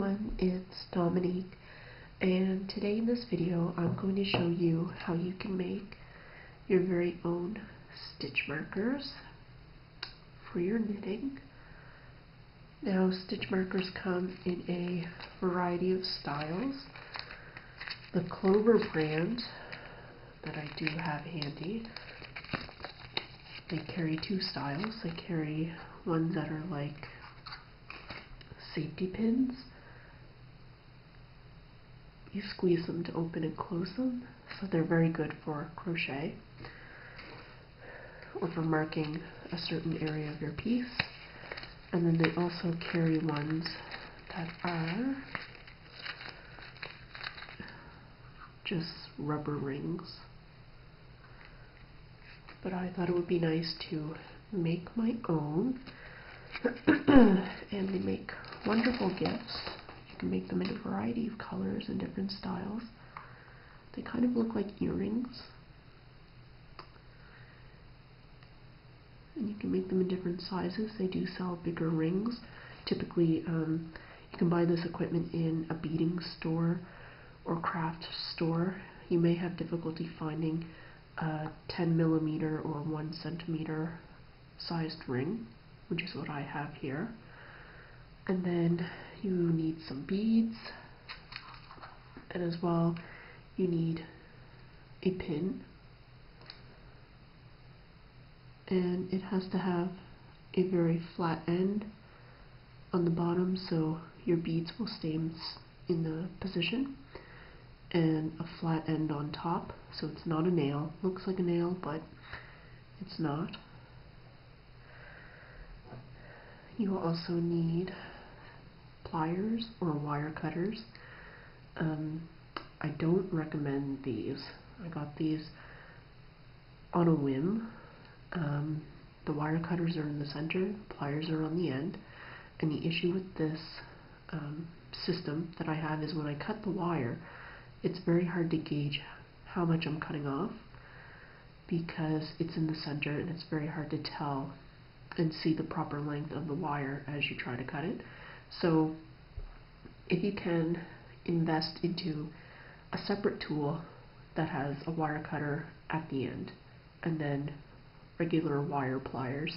everyone, it's Dominique and today in this video I'm going to show you how you can make your very own stitch markers for your knitting. Now stitch markers come in a variety of styles. The Clover brand that I do have handy, they carry two styles. They carry ones that are like safety pins you squeeze them to open and close them, so they're very good for crochet or for marking a certain area of your piece. And then they also carry ones that are just rubber rings. But I thought it would be nice to make my own, and they make wonderful gifts can make them in a variety of colors and different styles. They kind of look like earrings. And you can make them in different sizes. They do sell bigger rings. Typically, um, you can buy this equipment in a beading store or craft store. You may have difficulty finding a 10 millimeter or 1 centimeter sized ring, which is what I have here. And then you need some beads and as well you need a pin. And it has to have a very flat end on the bottom so your beads will stay in the position and a flat end on top. So it's not a nail. Looks like a nail but it's not. You will also need pliers or wire cutters. Um, I don't recommend these. I got these on a whim. Um, the wire cutters are in the center, pliers are on the end, and the issue with this um, system that I have is when I cut the wire, it's very hard to gauge how much I'm cutting off because it's in the center and it's very hard to tell and see the proper length of the wire as you try to cut it. So if you can invest into a separate tool that has a wire cutter at the end and then regular wire pliers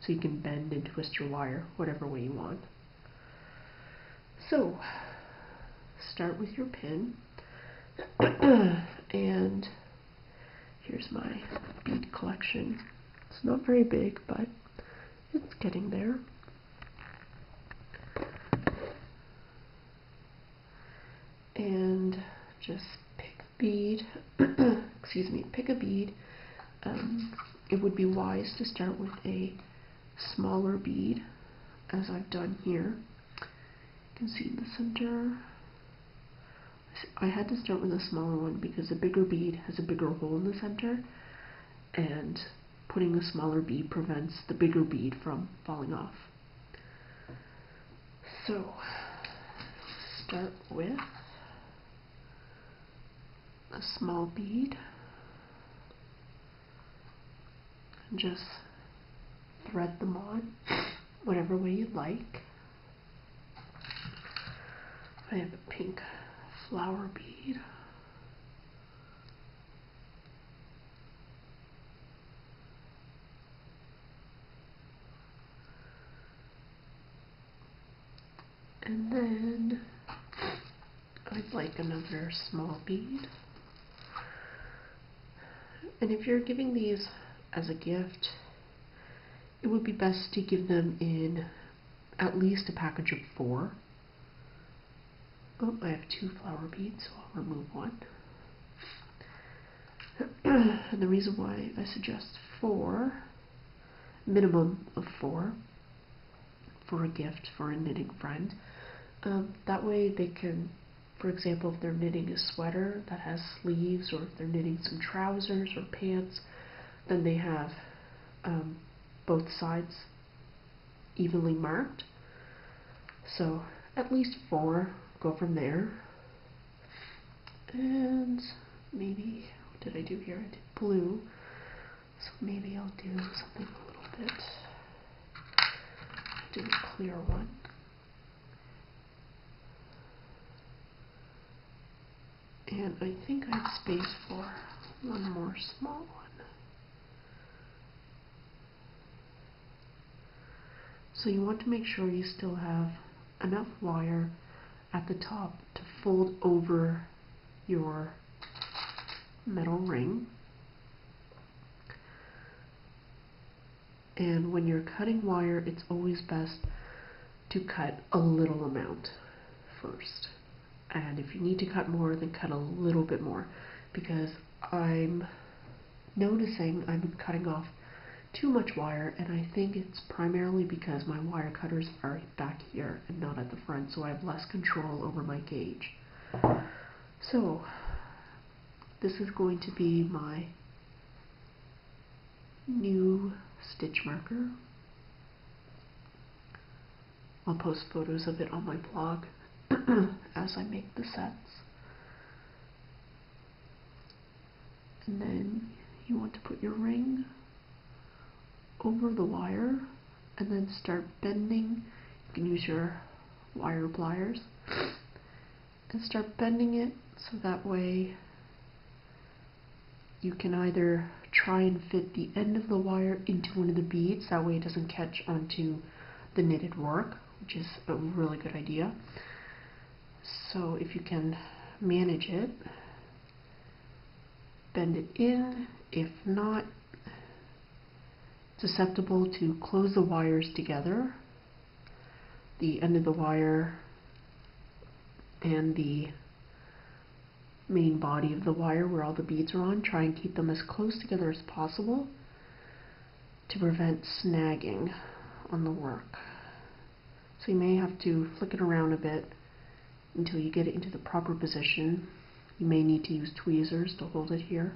so you can bend and twist your wire whatever way you want. So start with your pin and here's my bead collection. It's not very big but it's getting there. and just pick a bead, excuse me, pick a bead. Um, it would be wise to start with a smaller bead, as I've done here. You can see in the center. I had to start with a smaller one because a bigger bead has a bigger hole in the center, and putting a smaller bead prevents the bigger bead from falling off. So, start with a small bead and just thread them on whatever way you like. I have a pink flower bead. And then I'd like another small bead. And if you're giving these as a gift, it would be best to give them in at least a package of four. Oh, I have two flower beads, so I'll remove one. and the reason why I suggest four, minimum of four, for a gift for a knitting friend, um, that way they can for example, if they're knitting a sweater that has sleeves, or if they're knitting some trousers or pants, then they have um, both sides evenly marked. So at least four, go from there. And maybe, what did I do here? I did blue. So maybe I'll do something a little bit, do a clear one. And I think I have space for one more small one. So you want to make sure you still have enough wire at the top to fold over your metal ring. And when you're cutting wire, it's always best to cut a little amount first. And if you need to cut more, then cut a little bit more. Because I'm noticing I've been cutting off too much wire, and I think it's primarily because my wire cutters are back here and not at the front, so I have less control over my gauge. So, this is going to be my new stitch marker. I'll post photos of it on my blog as I make the sets. And then you want to put your ring over the wire and then start bending. You can use your wire pliers and start bending it so that way you can either try and fit the end of the wire into one of the beads, that way it doesn't catch onto the knitted work, which is a really good idea. So if you can manage it, bend it in. If not, susceptible to close the wires together, the end of the wire and the main body of the wire where all the beads are on. Try and keep them as close together as possible to prevent snagging on the work. So you may have to flick it around a bit until you get it into the proper position. You may need to use tweezers to hold it here.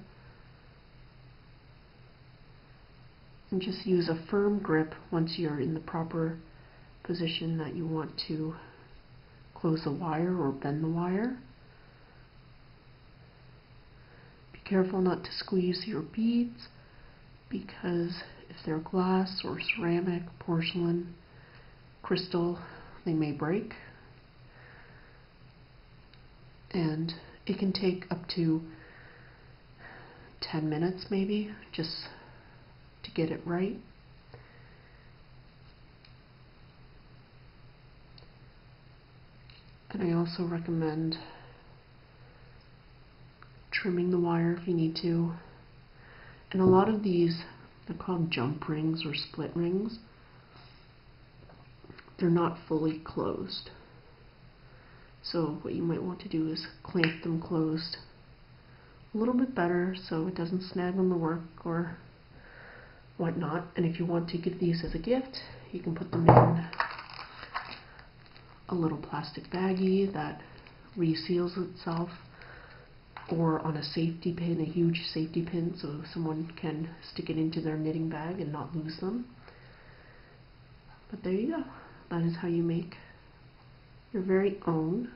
and just use a firm grip once you're in the proper position that you want to close the wire or bend the wire. Be careful not to squeeze your beads because if they're glass or ceramic, porcelain, crystal, they may break. And it can take up to 10 minutes maybe, just to get it right. And I also recommend trimming the wire if you need to. And a lot of these, they're called jump rings or split rings. They're not fully closed. So what you might want to do is clamp them closed a little bit better so it doesn't snag on the work or whatnot. And if you want to give these as a gift, you can put them in a little plastic baggie that reseals itself or on a safety pin, a huge safety pin, so someone can stick it into their knitting bag and not lose them. But there you go. That is how you make your very own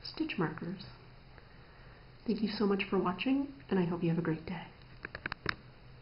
stitch markers. Thank you so much for watching, and I hope you have a great day.